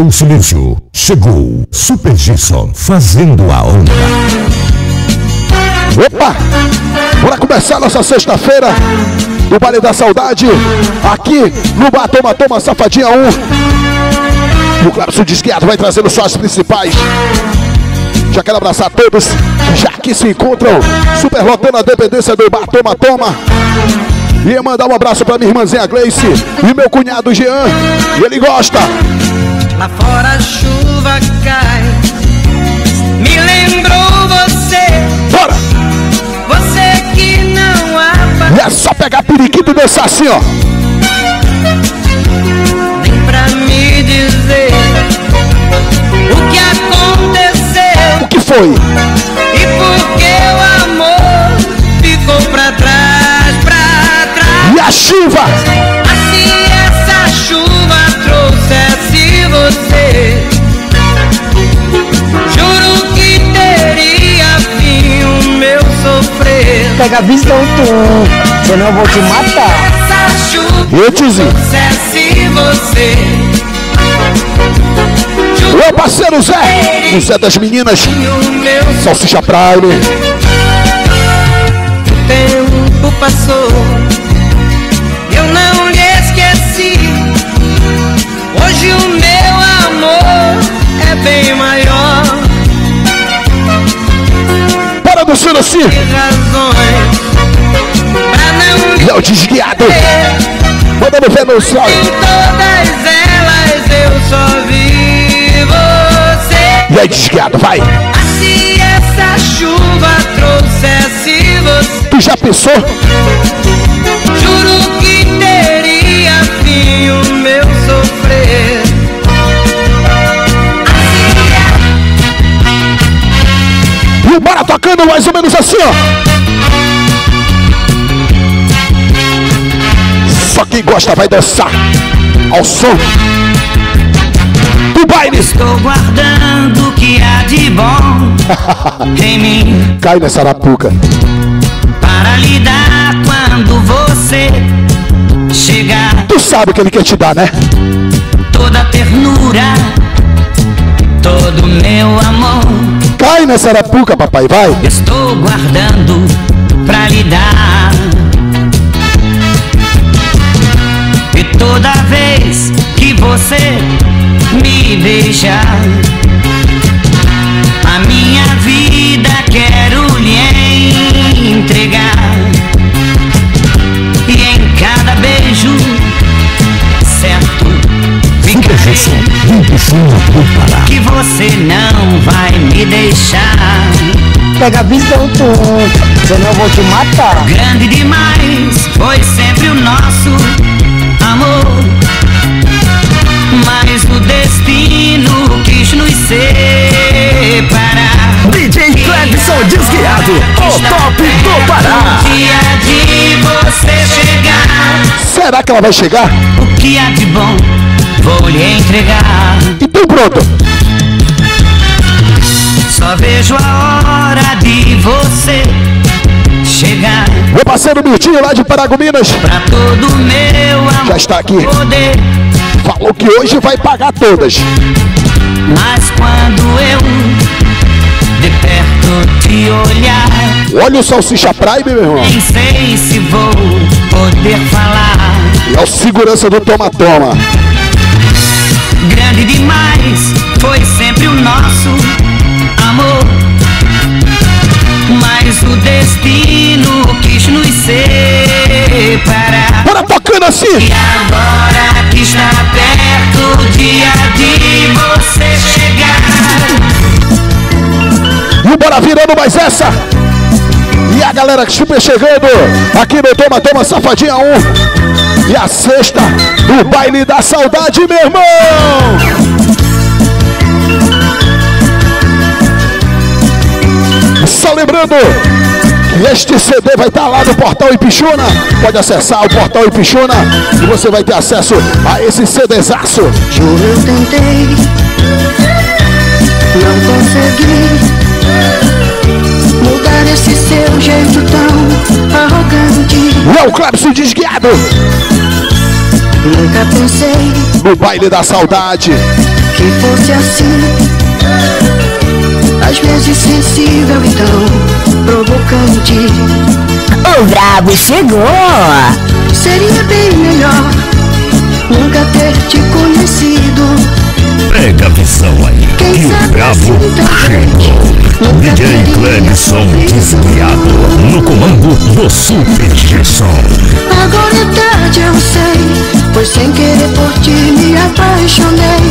quebrou o silêncio. Chegou Super Jason fazendo a onda. Opa! Bora começar nossa sexta-feira do Baile da Saudade aqui no Bar Toma Toma Safadinha 1. E o Cláudio Desguiado vai trazendo só as principais. Já quero abraçar todos já que se encontram super lotando a dependência do Bar Toma Toma. E mandar um abraço pra minha irmãzinha Gleice e meu cunhado Jean. E ele gosta. Lá fora a chuva cai. Me lembrou você. Bora! Você que não. E é só pegar periquito e dançar assim, ó. Nem pra me dizer o que aconteceu. O que foi? E por que o amor ficou pra trás, pra trás. E a chuva? Pega a visão tu, senão eu vou te matar. Eu. Juro Meu parceiro Zé, o Zé das meninas, o Salsicha Prime. tempo passou. Assim. E Léo desguiado, mandando. Em todas elas eu só vi você. E aí, desguiado, vai. Se essa chuva trouxesse você. Tu já pensou? Juro que teria fim o meu sofrer. Bora tocando mais ou menos assim, ó. Só quem gosta vai dançar ao som do baile. Estou guardando o que há de bom em mim Cai nessa arapuca. para lidar quando você chegar. Tu sabe o que ele quer te dar, né? Toda ternura, todo meu amor. Cai nessa arapuca, papai, vai. Estou guardando pra lhe dar. E toda vez que você me deixar, a minha vida quero lhe entregar. E em cada beijo, certo, ficarei que você não vai me deixar. Pega a visão tu, senão eu vou te matar. Grande demais foi sempre o nosso amor. Mas o destino quis nos separar. DJ Clebson Desguiado, o top do Pará. O dia de você chegar, Será que ela vai chegar? o que há de bom vou lhe entregar. Então pronto. Só vejo a hora de você chegar. Meu parceiro Miltinho lá de Paragominas Pra todo meu amor já está aqui. poder. Falou que hoje vai pagar todas. Mas quando eu de perto te olhar, Olha o Salsicha Prime, meu irmão. nem sei se vou poder falar. E é o segurança do Toma Toma. Grande demais foi sempre o nosso amor. Mas o destino quis nos separar. Bora tocando assim. E agora que está perto o dia de você chegar. E bora virando mais essa. E a galera que super chegando aqui no Toma Toma Safadinha 1. E a sexta do baile da saudade, meu irmão. Só lembrando que este CD vai estar lá no Portal Ipixuna. Pode acessar o Portal Ipixuna e você vai ter acesso a esse CDzaço. Juro eu tentei, não consegui É o Clebson Desguiado Nunca pensei no baile da saudade. que fosse assim. Às vezes sensível, então provocante. O brabo chegou! Seria bem melhor nunca ter te conhecido. Pega a visão aí, que o brabo assim também. chegou. DJ Clebson desviado no comando do Super Gerson. Agora é tarde, eu sei. Pois sem querer por ti me apaixonei.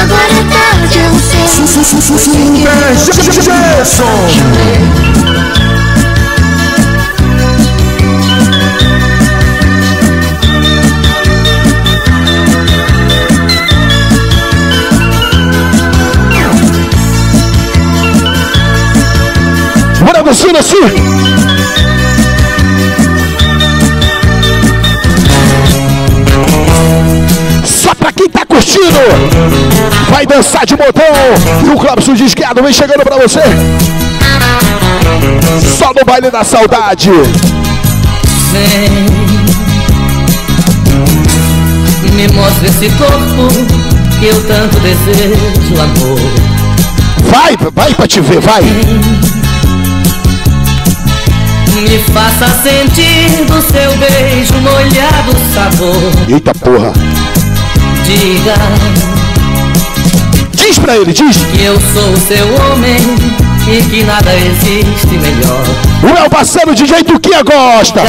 Agora é tarde, eu sei. Pois sem querer por ti me apaixonei. Dançando assim. Só pra quem tá curtindo. Vai dançar de botão. E o Clebson de esquerda vem chegando pra você. Só no baile da saudade. Vem Me mostra esse corpo que eu tanto desejo, amor Vai, vai pra te ver, vai. Me faça sentir do seu beijo molhado o sabor Eita porra. Diga Diz pra ele, diz. que eu sou o seu homem E que nada existe melhor O meu parceiro DJ Tuquinha gosta.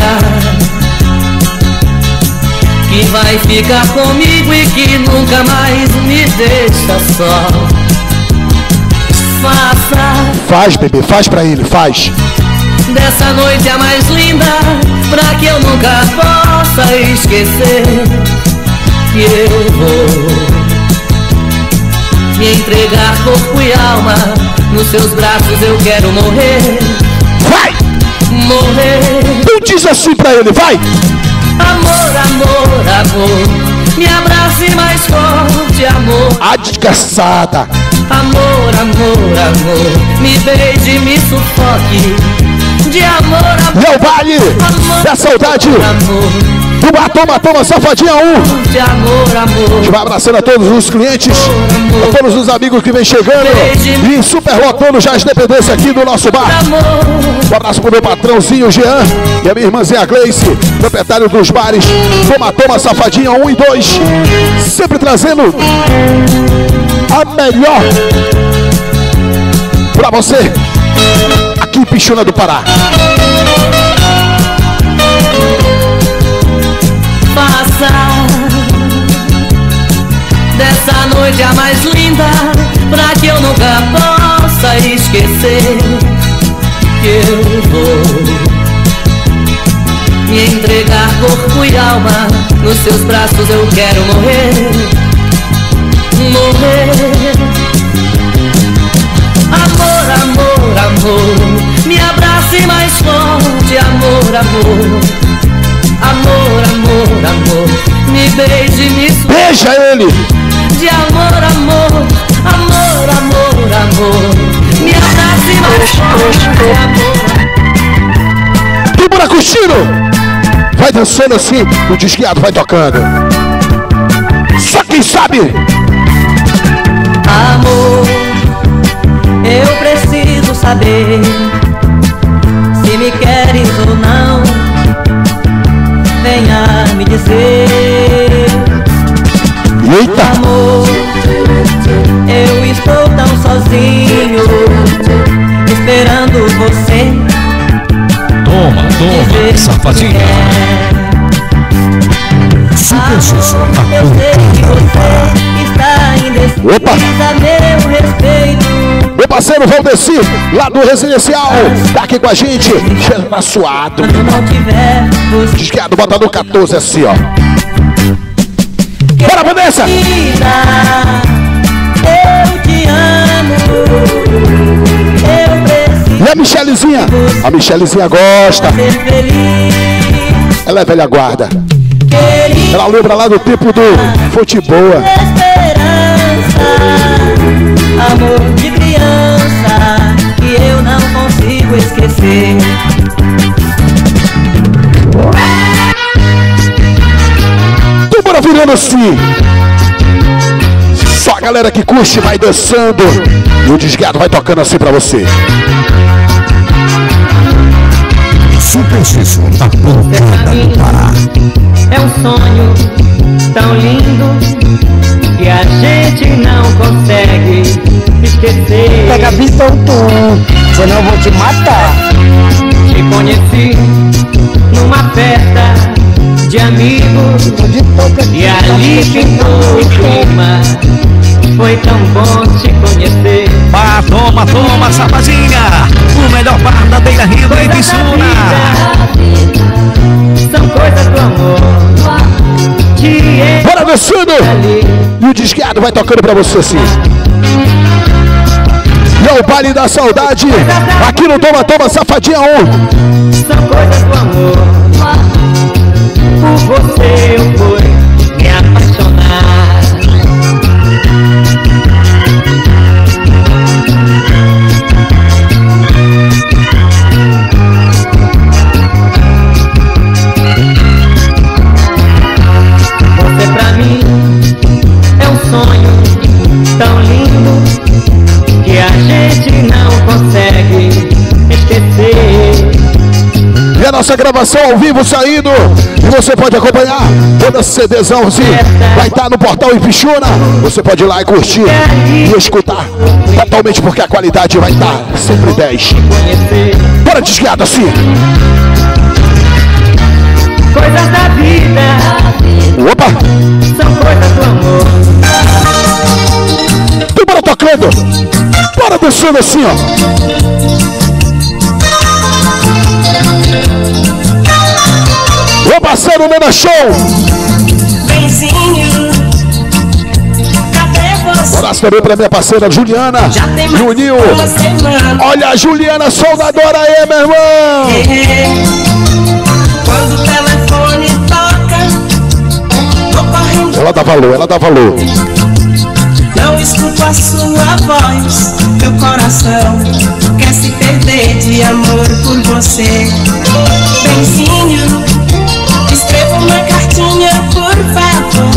Que vai ficar comigo e que nunca mais me deixa só Faça Faz, bebê, faz pra ele, faz. Dessa noite a mais linda Pra que eu nunca possa esquecer Que eu vou Me entregar corpo e alma Nos seus braços eu quero morrer Vai! Morrer Não diz assim pra ele, vai! Amor, amor, amor Me abrace mais forte, amor A desgraçada. Amor, amor, amor Me beije, me sufoque De amor, amor É o baile Amor, da saudade. amor Do Batoma, toma, safadinha 1. De amor, A amor gente vai abraçando a todos os clientes, a todos os amigos que vem chegando e superlotando já as dependências aqui do nosso bar. Amor, Um abraço pro meu patrãozinho Jean e a minha irmãzinha Gleice, proprietário dos bares Toma Toma Safadinha 1 e 2. Sempre trazendo a melhor pra você aqui do Pará. faça Dessa noite a mais linda Pra que eu nunca possa esquecer Que eu vou Me entregar corpo e alma Nos seus braços. Eu quero morrer Morrer. Amor, amor, amor Me abrace mais forte Amor, amor Amor, amor, amor Me beije, me su... Beija ele! De amor, amor Amor, amor, amor Me abrace mais forte Amor E bora curtindo! Vai dançando assim, o desguiado vai tocando. Só quem sabe! Amor, eu preciso saber se me queres ou não. Venha me dizer, Eita! amor. Eu estou tão sozinho, esperando você. Toma, dizer toma, safadinha. Super Gerson, Amor, eu sei que você está indecisa, Opa! meu respeito. Meu parceiro Valdeci, lá do Residencial, tá aqui com a gente, tá suado. Você. Desguiado, bota no 14 assim, ó. Bora, Vanessa! Eu te amo. E a Michelezinha? A Michelezinha gosta, ela é velha guarda. Ela lembra lá do tempo do futebol. amor de criança que eu não consigo esquecer. Tu bora virando assim. Só a galera que curte vai dançando. E o desguiado vai tocando assim pra você. Super X, a pancada do Pará. É um sonho tão lindo que a gente não consegue esquecer. Pega a pistola, tu, senão eu vou te matar. Te conheci numa festa de amigos de toca e ali pintou o clima. Foi tão bom te conhecer. Ah, toma, toma, safadinha. O melhor bar da Beira Rio e vida São coisas do amor. Bora dançando! E o desguiado vai tocando pra você assim. E é o baile da saudade. Aqui no Toma Toma Safadinha 1. São coisas do amor. Por você eu fui a nossa gravação ao vivo saindo. E você pode acompanhar toda CDzãozinho. Vai estar no portal Ipixuna. Você pode ir lá e curtir e escutar totalmente porque a qualidade vai estar sempre 10. Conhecer Bora desguiado assim. coisas da vida Opa! são coisas do amor. Então bora tocando. Bora dançando assim, ó. Ô parceiro Nena Show. Benzinho, cadê você? Abraço também pra minha parceira Juliana. Já tem mais o Nil. uma semana. Olha a Juliana soldadora aí, meu irmão. É, Quando o telefone toca, vou correndo, Ela dá valor, ela dá valor. não escuto a sua voz. Meu coração quer se perder de amor por você. Benzinho, escreva uma cartinha, por favor.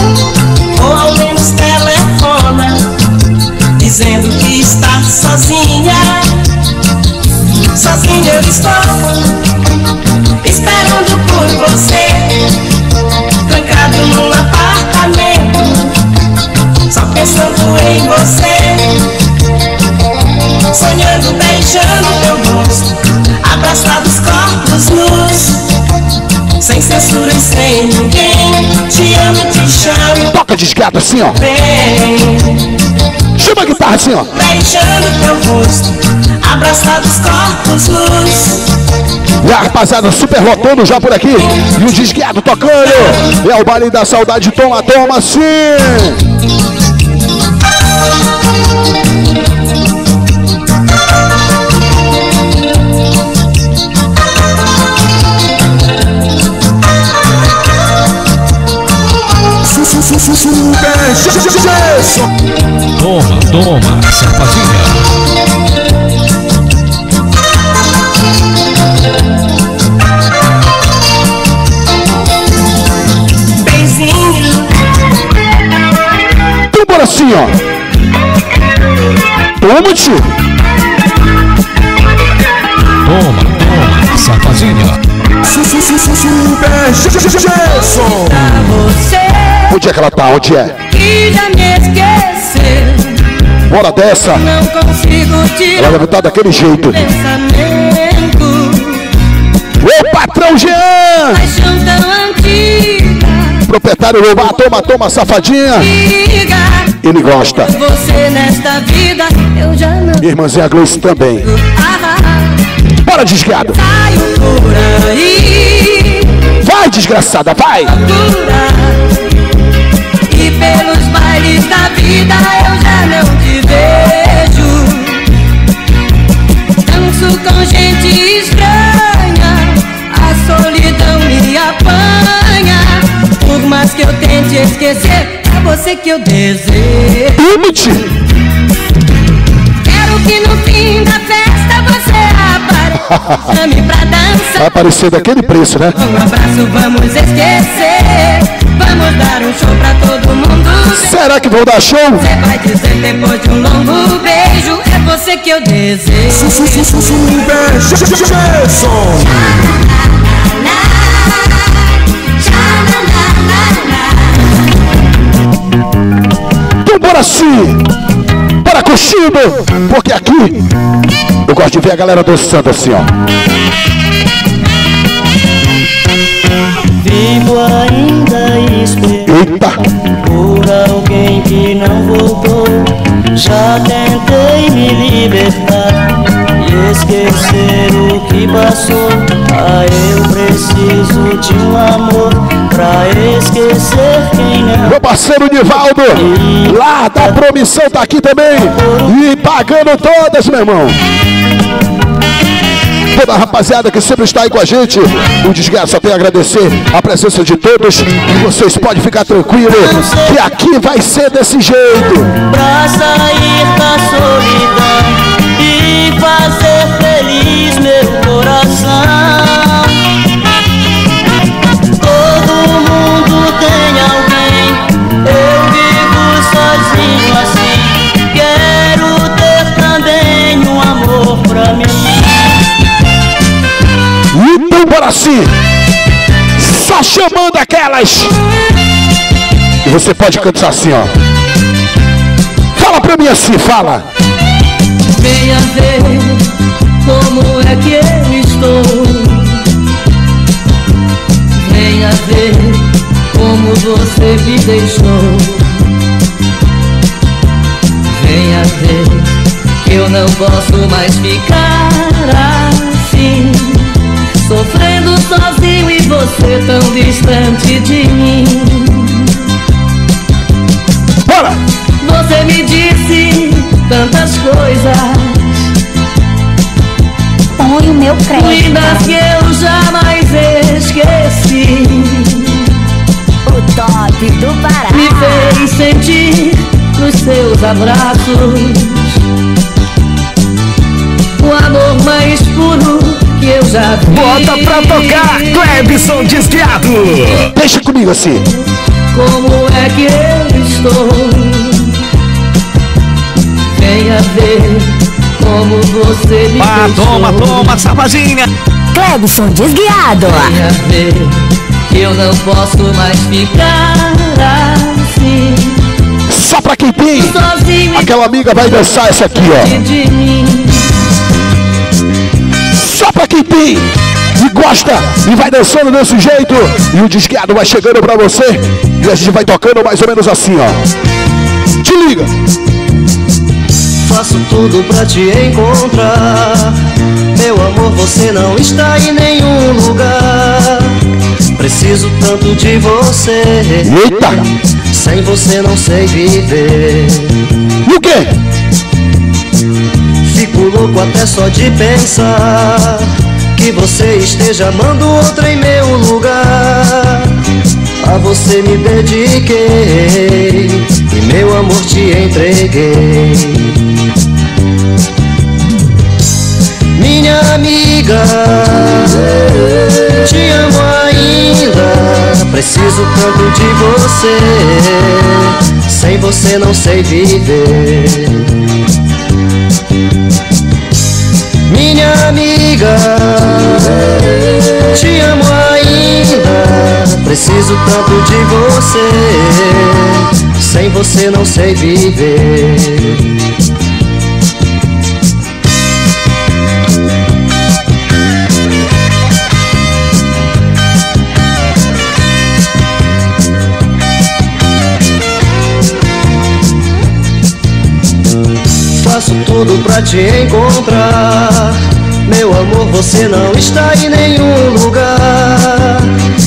Ou ao menos telefona, dizendo que está sozinha. Sozinha eu estou, esperando por você. Trancado num apartamento, só pensando em você. Sonhando, beijando sem censura e sem ninguém. Te amo, te chamo, Toca desguiado assim, ó. bem. Chama a guitarra assim, ó. Beijando teu rosto, abraçados corpos nus. E a rapaziada super lotando já por aqui. E o desguiado tocando. É o baile da saudade. Toma, toma, sim. Toma, toma, safadinha. Então bora assim, ó. Toma, tio. Toma, toma, safadinha. Pra você Onde é que ela tá? Onde é? que já me esqueceu, Bora dessa. não consigo Ela tirar deve estar daquele jeito. Ô, patrão Jean. Paixão tão antiga, Proprietário do bar. Toma, toma, safadinha. Ele gosta. você nesta vida eu já não Minha irmãzinha Gleice também. ah, Bora, aí Vai, desgraçada, vai. pelos da vida eu já não te vejo. Danço com gente estranha a solidão me apanha. Por mais que eu tente esquecer é você que eu desejo. Limite. Quero que no fim da Vai aparecer daquele preço, né? Um abraço, vamos esquecer. Vamos dar um show pra todo mundo. Será? Que vão dar show? Você vai dizer depois de um longo beijo, é você que eu desejo. Então bora assim, bora curtindo, porque aqui eu gosto de ver a galera dançando assim, ó. Vivo ainda esperando Eita, por alguém que não voltou. Já tentei me libertar esquecer o que passou. Ah, eu preciso de um amor pra esquecer quem não. meu parceiro Nivaldo, lá da promissão tá aqui também, e pagando todas, meu irmão. Toda a rapaziada que sempre está aí com a gente, o Desgraça só tem a agradecer a presença de todos. E vocês podem ficar tranquilos que aqui vai ser desse jeito. pra sair da solidão e fazer feliz meu coração. Todo mundo tem alguém, eu vivo sozinho assim. Quero ter também um amor pra mim. Então bora assim, só chamando aquelas. E você pode cantar assim, ó. Fala pra mim assim, fala. Venha ver como é que eu estou. Venha ver como você me deixou. Venha ver que eu não posso mais ficar assim. Sofrendo sozinho e você tão distante de mim. Bora! Você me disse tantas coisas Põe o meu crédito. lindas que eu jamais esqueci. O top do Pará. Me fez sentir nos seus abraços o amor mais puro que eu já vi. Bota pra tocar, Clebson Desviado. Deixa comigo assim. Como é que eu estou? Venha ver como você me Ah, deixou. toma, toma, safadinha. Clebson desguiado. Venha ver que eu não posso mais ficar assim. Só pra quem tem. Sozinho Aquela amiga vai dançar essa aqui, ó. de mim. Só pra quem tem e gosta e vai dançando desse jeito. E o desguiado vai chegando pra você. E a gente vai tocando mais ou menos assim, ó. Te liga. Faço tudo pra te encontrar. Meu amor, você não está em nenhum lugar. Preciso tanto de você. Eita! Sem você não sei viver. E o quê? Fico louco até só de pensar que você esteja amando outra em meu lugar. A você me dediquei e meu amor te entreguei. Minha amiga, te amo ainda. Preciso tanto de você. Sem você não sei viver. Minha amiga, te amo ainda. Preciso tanto de você. Sem você não sei viver. Tudo pra te encontrar. Meu amor, você não está em nenhum lugar.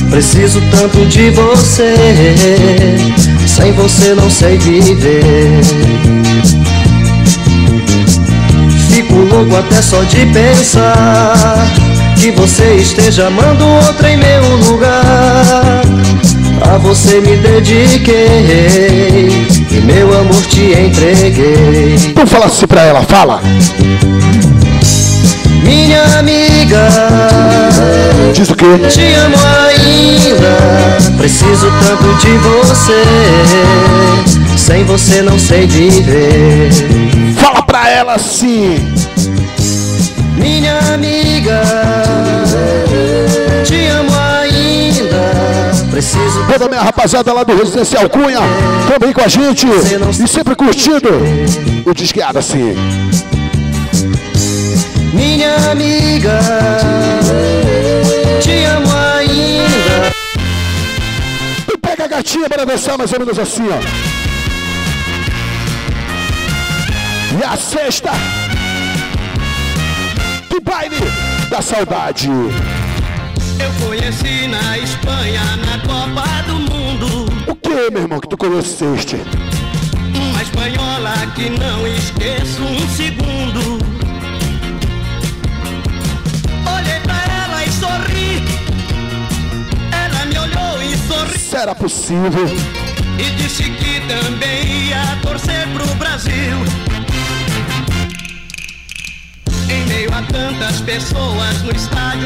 Preciso tanto de você. Sem você não sei viver. Fico louco até só de pensar que você esteja amando outra em meu lugar. A você me dediquei e meu amor te entreguei. Então fala assim pra ela, fala. Minha amiga, Diz o quê? Te amo ainda, preciso tanto de você. Sem você não sei viver. Fala pra ela assim. Minha amiga, preciso Toda a minha rapaziada lá do Residencial Cunha, também com a gente. E sempre curtindo o Desguiado assim. Minha amiga, te amo ainda. E pega a gatinha para dançar mais ou menos assim, ó. E a sexta do baile da saudade. Eu conheci na Espanha, na Copa do Mundo, O que, meu irmão, que tu conheceste? uma espanhola que não esqueço um segundo. Olhei pra ela e sorri. Ela me olhou e sorriu Será possível? e disse que também ia torcer pro Brasil. Em meio a tantas pessoas no estádio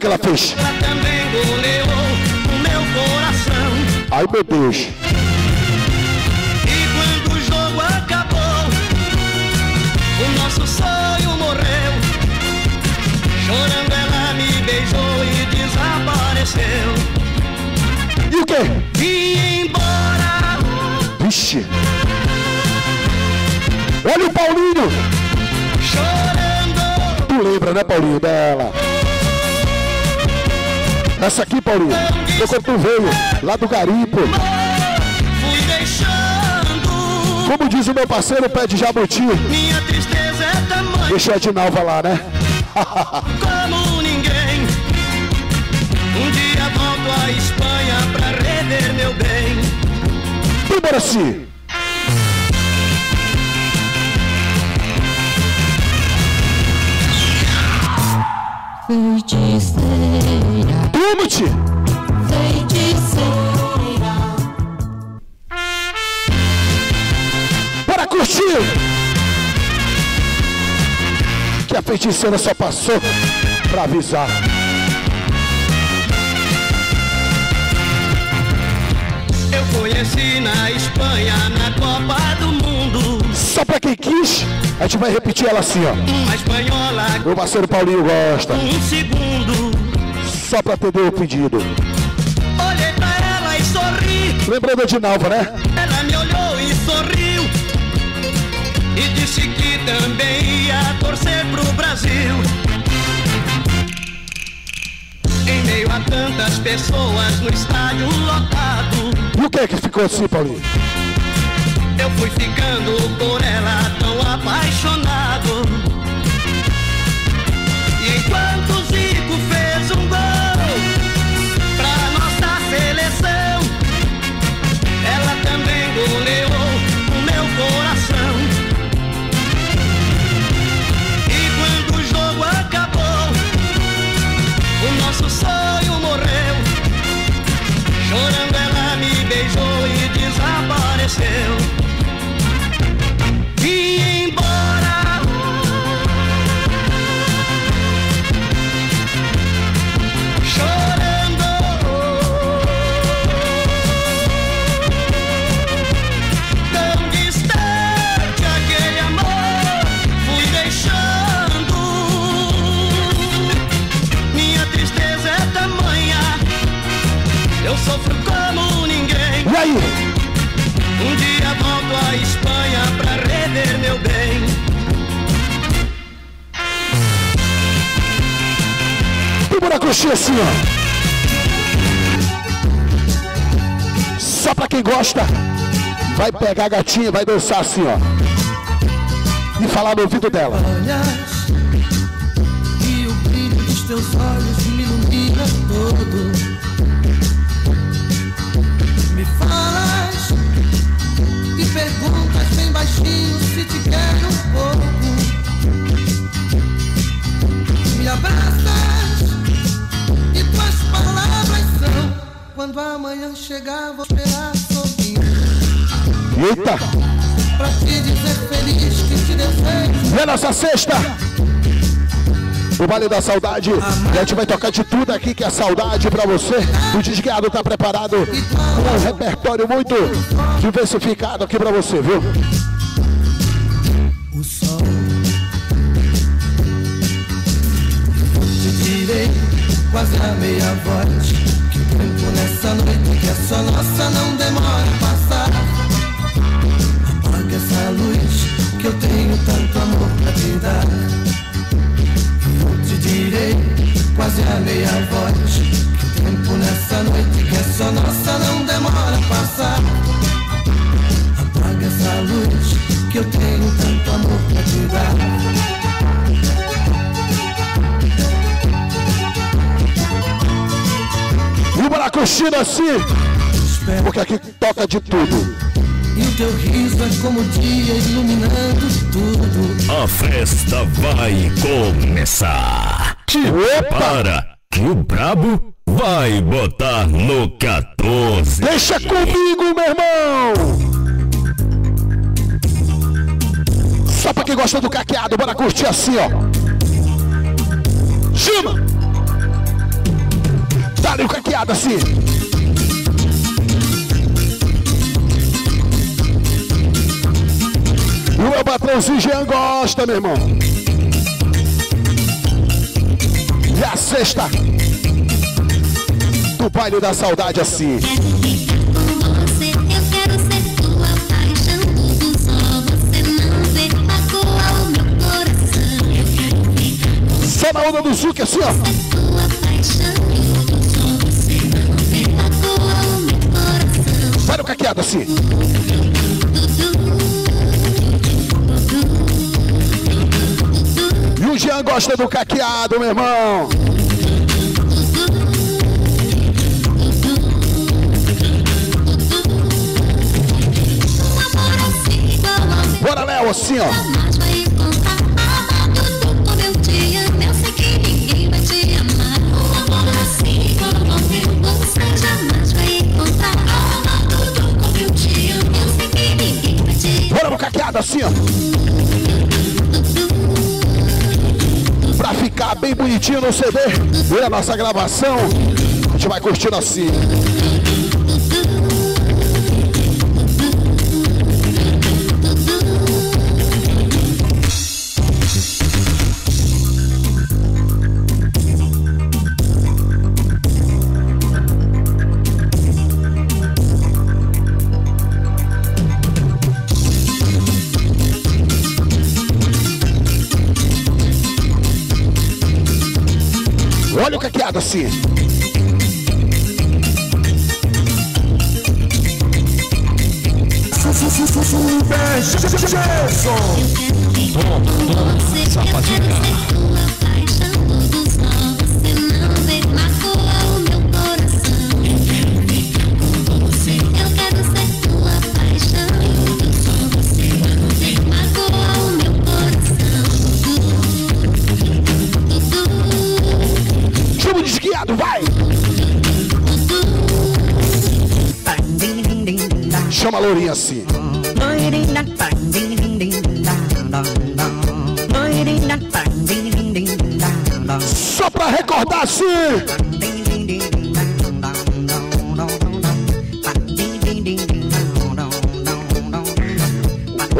que ela fez? ela também goleou o meu coração. Ai, meu Deus. E quando o jogo acabou, o nosso sonho morreu. Chorando ela me beijou e desapareceu. E o quê? E embora, Vixe. Olha o Paulinho. chorando, Tu lembra, né, Paulinho, dela? Essa aqui, Paulinho, tu veio, lá do garimpo. fui deixando. Como diz o meu parceiro, pé de jabuti. Minha tristeza é tamanha Deixou a Dinalva lá, né? como ninguém. Um dia volto à Espanha pra rever meu bem. Vambora assim. Feiticeira, Feiticeira. Bora curtir. Que a feiticeira só passou pra avisar. Eu conheci na Espanha, na Copa do Mundo, Só pra quem quis, a gente vai repetir ela assim, ó. uma espanhola Meu parceiro Paulinho gosta. um segundo. Só pra atender o pedido. Olhei pra ela e sorri, Lembrando a Dinalva, né? ela me olhou e sorriu. E disse que também ia torcer pro Brasil. Em meio a tantas pessoas no estádio lotado, E o que é que ficou assim, Paulinho? eu fui ficando por ela tão apaixonado. E enquanto o desapareceu. E embora chorando tão distante aquele amor fui deixando minha tristeza é tamanha eu sofro como ninguém E? Um dia volto à Espanha pra rever meu bem. Vambora curtir assim, ó. Só pra quem gosta, vai pegar a gatinha, vai dançar assim, ó. E falar no ouvido dela. Olhas e o brilho dos teus olhos me ilumina todo. pouquinho se te quero um pouco. Me abraças e tuas palavras são. Quando amanhã chegar, vou esperar sorrir. Eita! Pra te dizer feliz que te desejo. E nossa sexta! O Vale da Saudade. A gente vai tocar de tudo aqui que é saudade pra você. O Desguiado tá preparado com um repertório muito diversificado aqui pra você, viu? Quase a meia voz. Que o tempo nessa noite que é só nossa não demora a passar. Apaga essa luz que eu tenho tanto amor pra te dar. Eu te direi quase a meia voz. Que o tempo nessa noite que é só nossa não demora a passar. Apaga essa luz que eu tenho tanto amor pra te dar E o Maracujina assim, porque aqui toca de tudo. E o teu riso é como o dia iluminando tudo A festa vai começar. Te prepara que o brabo vai botar no 14. Deixa comigo, meu irmão! Só pra quem gosta do caqueado, bora curtir assim, ó. Chama! Dá-lhe o caqueado assim. E o meu patrãozinho Jean gosta, meu irmão. E a sexta do baile da saudade assim. você, eu quero ser tua paixão. Tudo só você não vê, magoa o meu coração. Eu quero ver Só na onda do Zuc assim, ó. No caqueado assim. E o Jean gosta do caqueado, meu irmão. Bora, Léo, assim, ó. Assim, ó. Pra ficar bem bonitinho no CD e a nossa gravação, a gente vai curtindo assim. Olha o caqueado assim. Quero Chama a lourinha assim. Só pra recordar assim.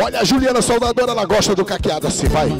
Olha a Juliana Saudadora, ela gosta do caqueado assim, vai.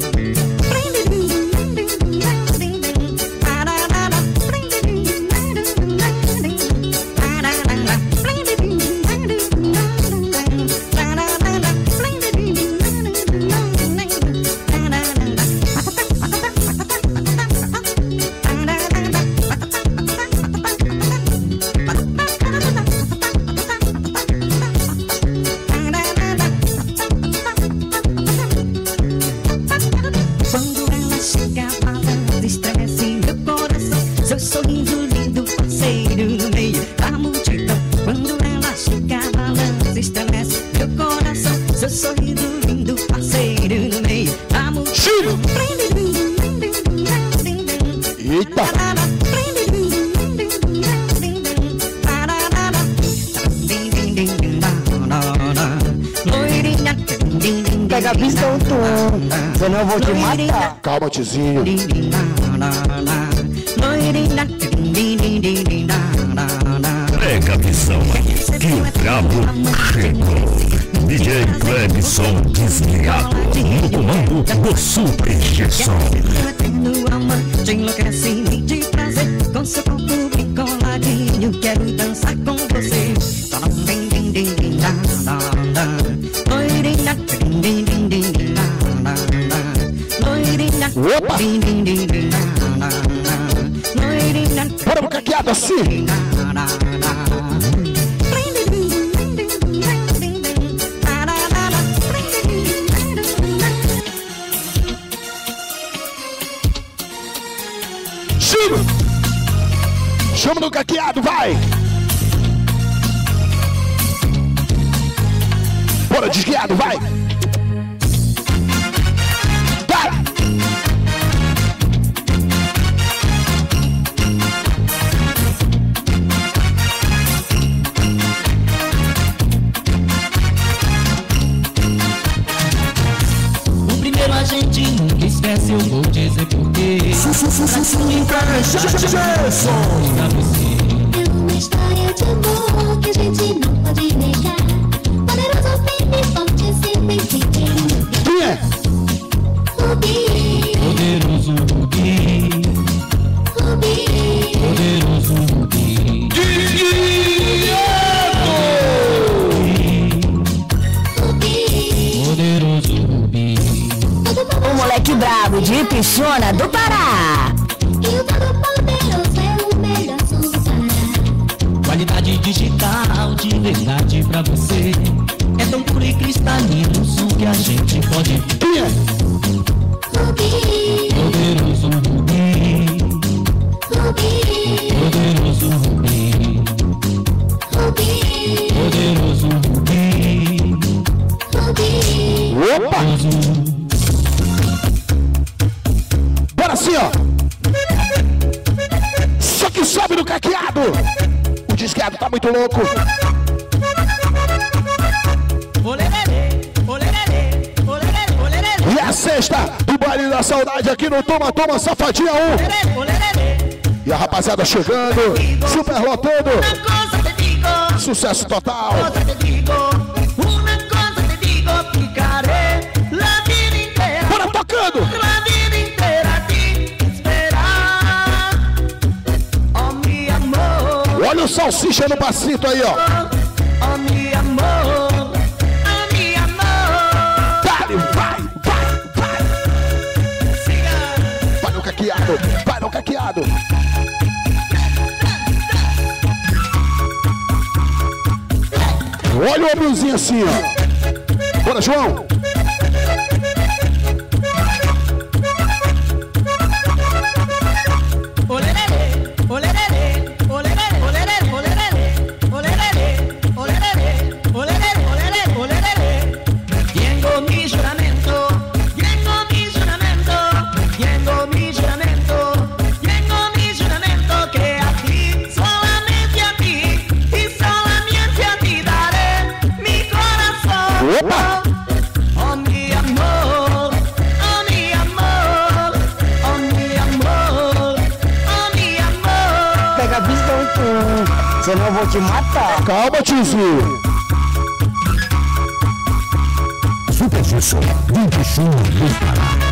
Chama no caqueado, vai! Bora, desguiado, vai! Eu vou dizer porquê. É uma história de amor que a gente não pode negar. Poderoso, firme e forte, sempre. Quem é? Rubi, Poderoso Rubi, Rubi, poderoso Rubi. Brabo de Pichona do Pará. Louco! E a sexta do baile da saudade aqui no Toma Toma Safadinha 1. olerê. E a rapaziada chegando, super lotando, sucesso total. Olha o salsicha no bacito aí, ó. Oh, mi amor. Oh, mi amor. Dale, vai, vai, vai. Siga. Vai no caqueado, vai no caqueado. Olha o ombrozinho assim, ó. Bora, João. Te matar. Calma, tiozinho. Super do Pichona do Pará.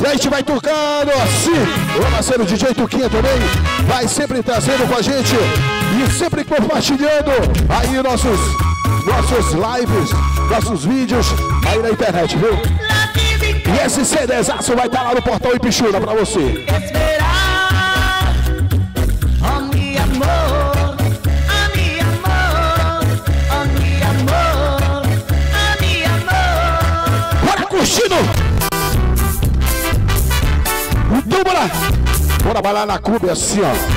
E a gente vai tocando assim. O parceiro DJ Tuquinha também vai sempre trazendo com a gente e sempre compartilhando aí nossos, nossos lives, nossos vídeos aí na internet, viu? E esse CDzaço vai estar lá no portal Ipixuna pra você. destino. Então bora. Bora balar na Cuba assim, ó.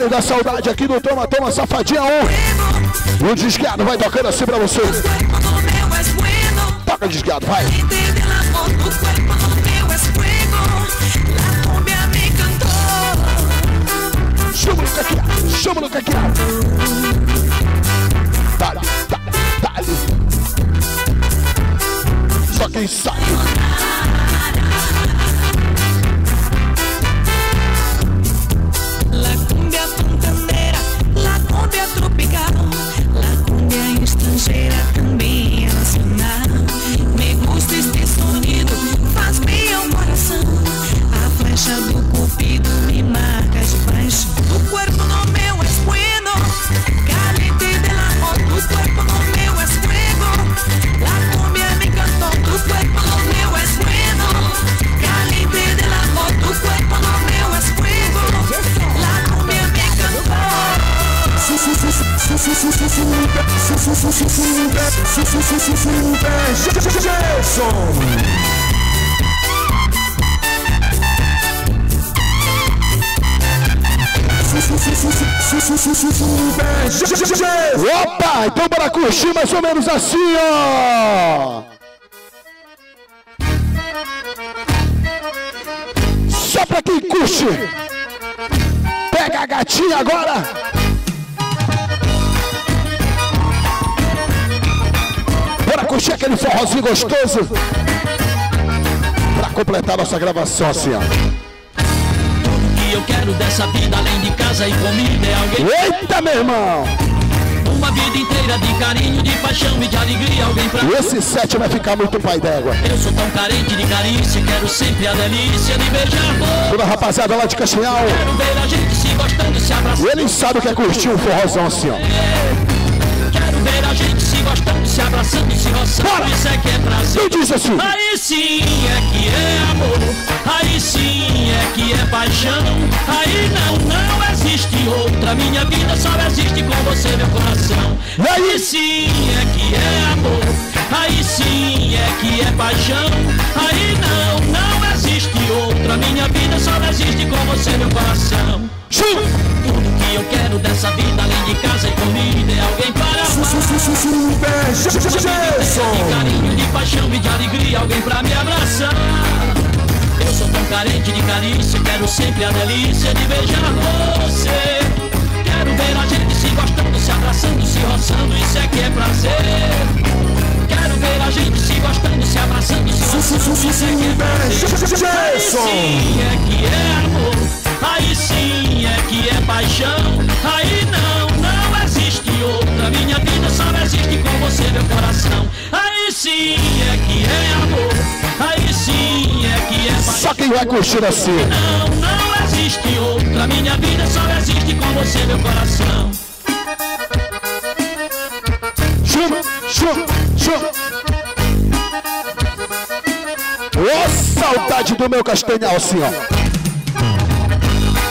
Vale da Saudade aqui no Toma Toma Safadinha 1. O desguiado vai tocando assim pra você. Toca desguiado, vai. Chama no caqueado, chama no caqueado. Dale, dale, dale. Só quem sabe. Ou menos assim, ó. Só pra quem curte. Pega a gatinha agora. Bora curtir aquele forrozinho gostoso. Pra completar nossa gravação assim, ó. que eu quero dessa vida além de casa e comida é alguém Eita, meu irmão! Uma vida inteira de carinho, de paixão e de alegria Alguém pra Esse set vai ficar muito pai d'égua. Eu sou tão carente de carícia Quero sempre a delícia de beijar Toda rapaziada lá de Castanhal. Quero ver a gente se gostando, se abraçando Eles sabem o que é curtir um forrozão assim, ó. Quero ver a gente se gostando, se abraçando, se roçando Isso é que é prazer Quem diz assim? Aí sim é que é amor Aí sim é que é paixão. Aí não, não existe outra. Minha vida só existe com você, meu coração. Aí sim é que é amor Aí sim é que é paixão. Aí não, não existe outra. Minha vida só existe com você, meu coração Tudo que eu quero dessa vida Além de casa e comida É alguém para amar de carinho, de paixão e de alegria Alguém pra me abraçar Eu sou tão carente de carícia Quero sempre a delícia de beijar você Quero ver a gente se gostando, se abraçando, se roçando Isso é que é prazer Quero ver a gente se gostando, se abraçando, se é que é prazer Aí sim é que é amor Aí sim é que é paixão. Aí não, não existe outra. Minha vida só existe com você, meu coração. Aí sim é que é amor. Aí sim é que é paixão. Só quem vai curtir assim. Não, não existe outra. Minha vida só existe com você, meu coração. Chuma, chuma, chuma. Ô saudade do meu castanhal assim,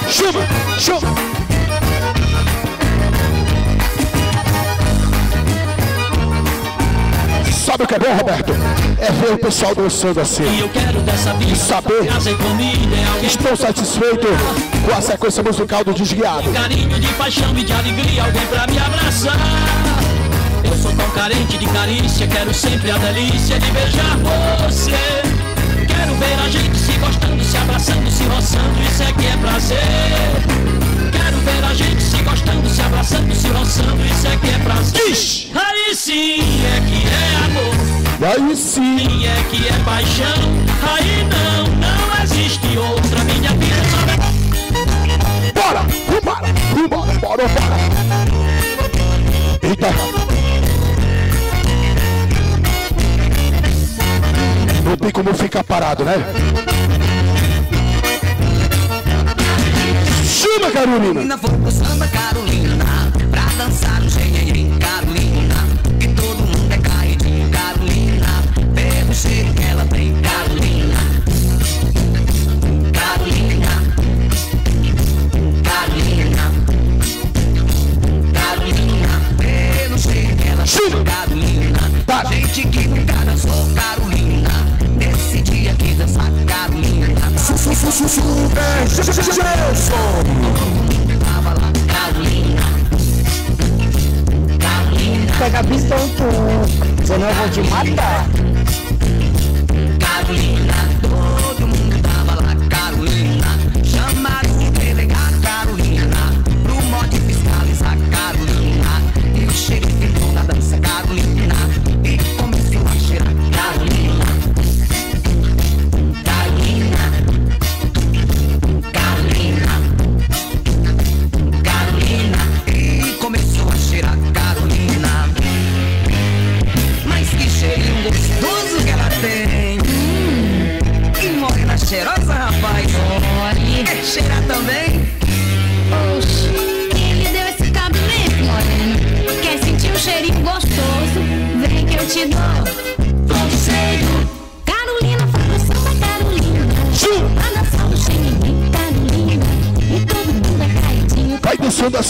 ó. Chuma, chuma. Sabe o que é bom, Roberto? É ver o pessoal dançando assim. E eu quero dessa vida E saber Casa e comida é alguém Estou satisfeito com a sequência musical do Desguiado. carinho, de paixão e de alegria, alguém pra me abraçar. Eu sou tão carente de carícia, quero sempre a delícia de beijar você. Que é paixão. Aí não, não existe outra minha vida só é Bora, vambora, vambora, bora, bora. Eita. Não tem como ficar parado, né? Chama, Carolina. Carolina, vou samba Carolina Carolina Gente que nunca dançou Carolina Nesse dia que dançar Carolina Super Gerson. Tava lá Pega a pistola tu, senão eu vou te matar. Carolina, todo mundo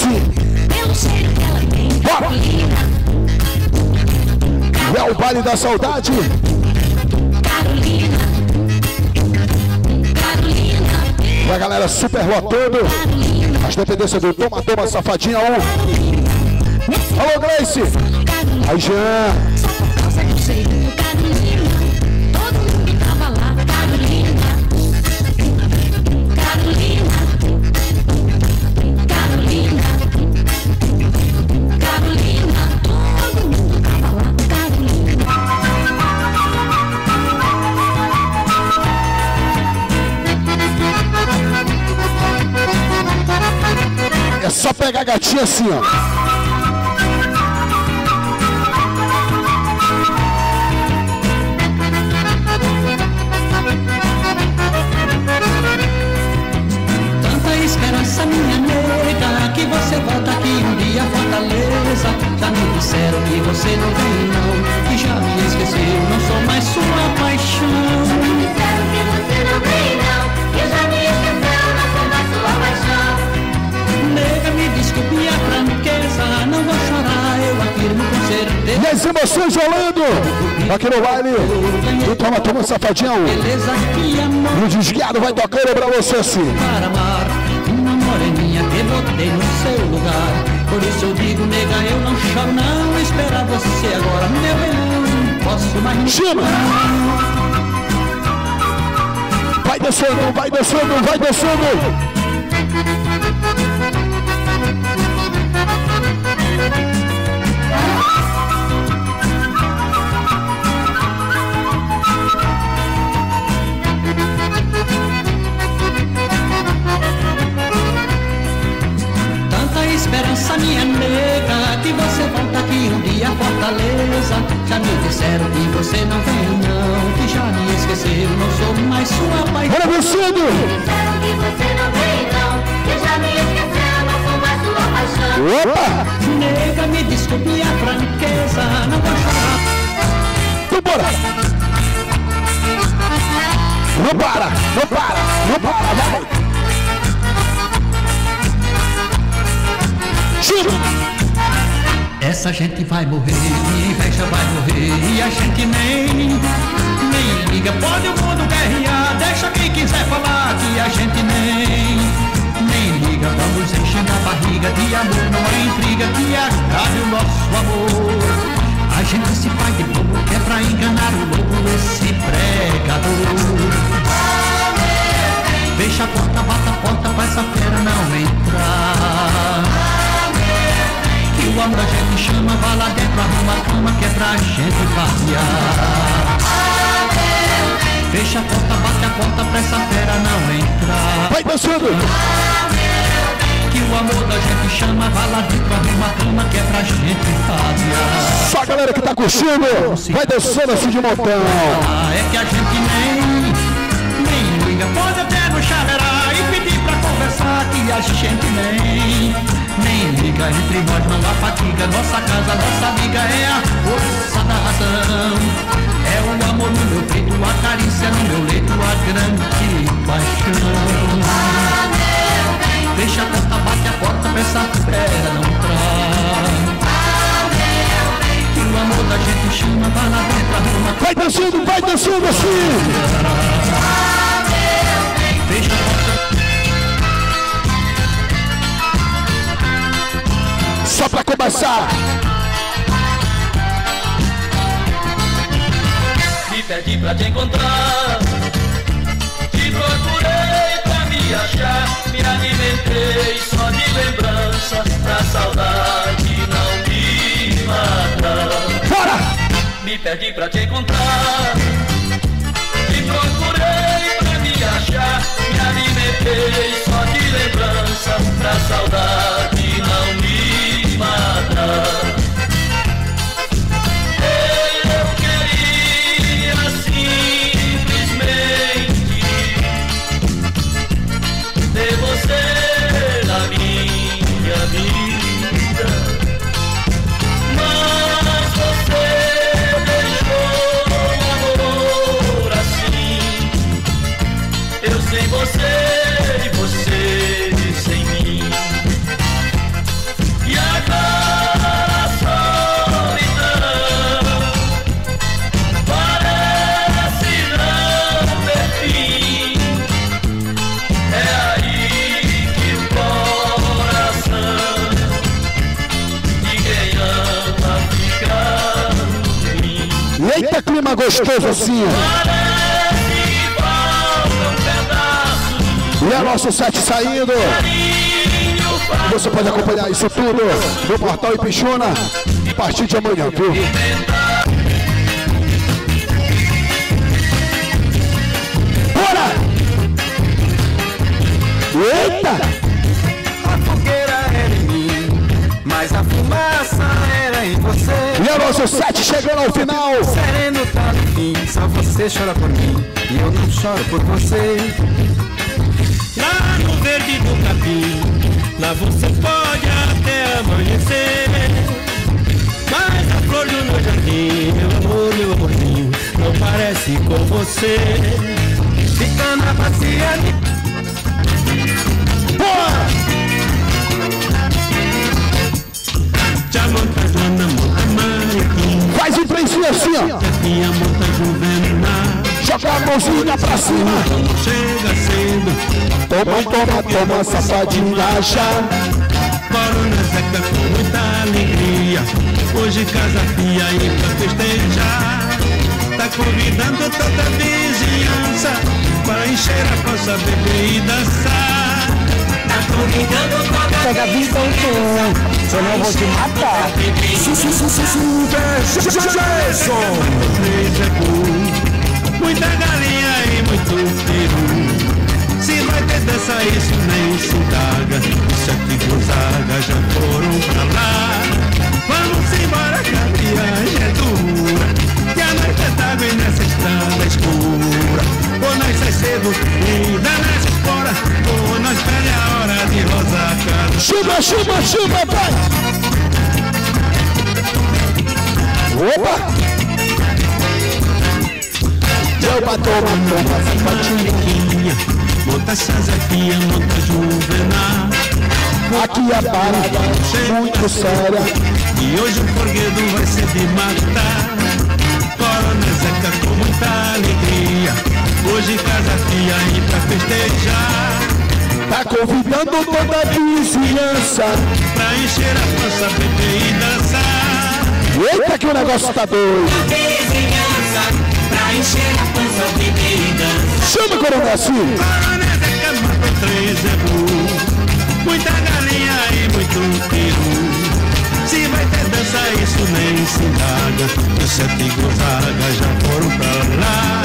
Pelo cheiro que ela tem, Carolina. É o baile da saudade. Carolina. Carolina. Pra galera super lotando. As dependências do Toma Toma Safadinha 1. Alô, Gleice. Aí, Jean. Gatinha assim, ó. As emoções rolando aqui no baile do Toma Toma Safadinha 1. Beleza que amor E o desguiado vai tocando pra você assim. para amar Uma moreninha que botei no seu lugar Por isso eu digo, nega, eu não choro não Esperar você agora, meu bem, não posso mais Chama! Vai descendo, vai descendo, vai descendo. Esperança, minha nega Que você volta aqui um dia a Fortaleza Já me disseram que você não vem não Que já me esqueceu, não sou mais sua paixão Bora descendo! Disseram que você não vem não, que já me esqueceu, não sou mais sua paixão. Opa! Nega, me desculpe a franqueza Não vou chorar Então bora! Não para, não para, não para, vai! Essa gente vai morrer, inveja vai morrer E a gente nem, nem liga. Pode o mundo guerrear, deixa quem quiser falar Que a gente nem, liga. Vamos enchendo a barriga de amor Não há intriga que acabe o nosso amor. A gente se faz de bobo que é pra enganar o lobo Esse pregador. Fecha a porta, bata a porta pra essa fera não entrar o amor a gente chama, vai lá dentro, arruma a cama que é pra gente farrear. Fecha a porta, bate a porta pra essa fera não entrar. Vai dançando! Que o amor da gente chama, vai lá dentro, arruma a cama que é pra gente farrear. Só a galera que tá curtindo, vai dançando assim de montão. Ah, é que a gente nem, nem liga. Pode até no chaverar e pedir pra conversar que a gente nem, nem liga. Entre nós não há fatiga. Nossa casa, nossa amiga é a força da razão. É o amor no meu peito, a carícia no meu leito, a grande paixão. Deixa a porta, bate a porta essa fera não entrar. Que o amor da gente chama, vai lá dentro, arruma Vai dançando, vai dançando assim! Fecha a porta. Começar. Me perdi pra te encontrar. Te procurei pra me achar. Me alimentei só de lembrança Pra saudade não me matar. Fora! Me perdi pra te encontrar saindo. Você pode acompanhar isso tudo no portal Ipixuna a partir de amanhã, viu? Bora! Eita! A fogueira era em mim, mas a fumaça era em você. E é nosso set chegando ao final. Sereno tá no fim, só você chora por mim e eu não choro por você. Lá no verde do capim, lá você pode até amanhecer. Mas a flor do meu jardim, meu amor, meu amorzinho, não parece com você. Fica na bacia de Mariquinha. Faz o trenzinho assim, ó. Minha monta. Joga a mãozinha pra cima. Chega cedo. Toma, toma, toma, safadinha já. Corona Zeca com muita alegria. Hoje casa pia aí pra festejar. Tá convidando toda a vizinhança para encher a beber e dançar. Tá convidando toda a Pega a visão tu, senão eu vou te matar. Muita galinha e muito peru. Se vai ter dança, isso nem se indaga. Sete Gonzaga já foram pra lá. Vamos embora que a viagem é dura. Que a noite é d'água e nessa estrada escura. Ou nós sai cedo e dá nós fora. Ou nós perde a hora de rosa cara. Chuva, chuva, chuva, vai! Opa! Toma, toma, toma, safadinha. Monta Sazaquinha, monta Juvenal. Aqui a parada muito séria. E hoje o forguedo vai ser de matar. Corona Zeca com muita alegria. Hoje casa fia aí pra festejar. Tá convidando toda a vizinhança. Pra encher a pança, beber e dançar. Eita que o negócio tá doido. Vizinhança, pra encher a pança Chama Coronel assim. Corona Zeca mata três é burro. Muita galinha e muito peru. Se vai ter dança, isso nem se indaga. Os sete Gonzaga já foram pra lá.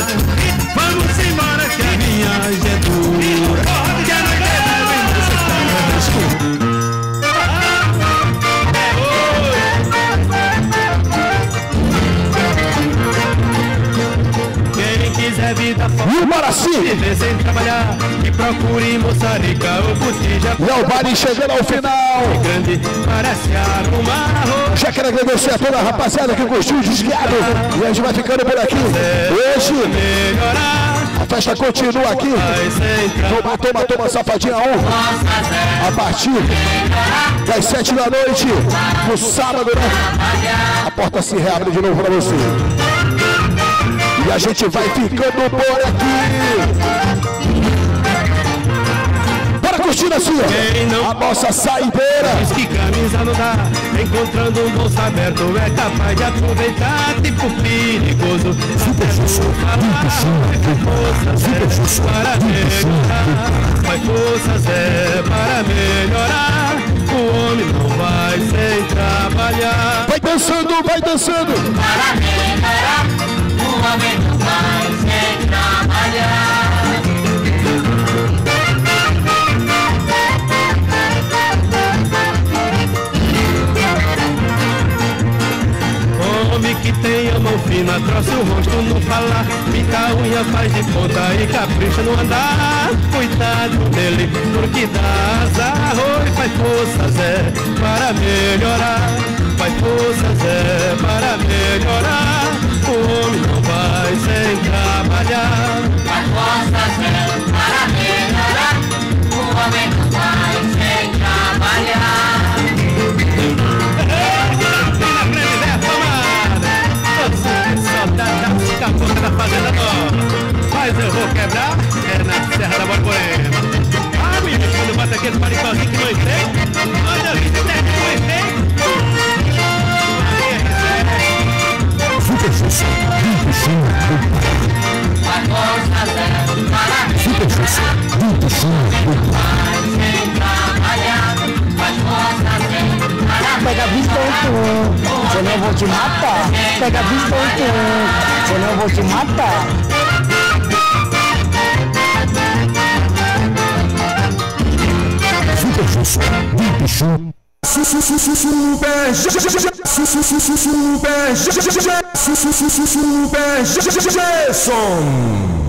Vamos embora que a viagem é dura. Que a noite é d'água e nessa estrada vida E o Maraci? Sem trabalhar e procure moçarica ou botija. E o baile chegando ao final. Grande parece arrumar Já quero agradecer a toda a rapaziada que curtiu o desguiado. E a gente vai ficando por aqui. Hoje, a festa continua aqui. Toma, toma, toma, safadinha 1. A partir das 7 da noite, no sábado, né? A porta se reabre de novo pra você. E a gente vai ficando por aqui. Bora curtindo assim, ó. A nossa saideira. Diz que camisa não dá, encontrando um bolso aberto é capaz de aproveitar, tipo perigoso. Até vou falar, forças é para melhorar, faz forças é para melhorar. O homem não vai sem trabalhar. Vai dançando, vai dançando. Para melhorar, o homem não vai sem trabalhar. Homem que tem a mão fina, trouxe o rosto no falar. Pinta a unha, faz de ponta e capricha no andar. Cuidado dele, porque dá azar. Oi, faz força Zé, para melhorar Faz força Zé, para melhorar O homem não vai sem trabalhar Faz força Zé, para melhorar. O homem não vai sem trabalhar. Fica a boca da fazenda nova Mas eu vou quebrar É na Serra da Borborema Ah, menino, quando bota aquele palicózinho que não entrei Olha ali, Super José, Limpo Chão. Do Faz força Zé, para Super José, Limpo Chão. Do vai sem trabalhar. Faz força Zé, para Pega biscoito, senão eu vou te matar. Pega biscoito, senão eu vou te matar. Super Chão. Super Super Super Super Gerson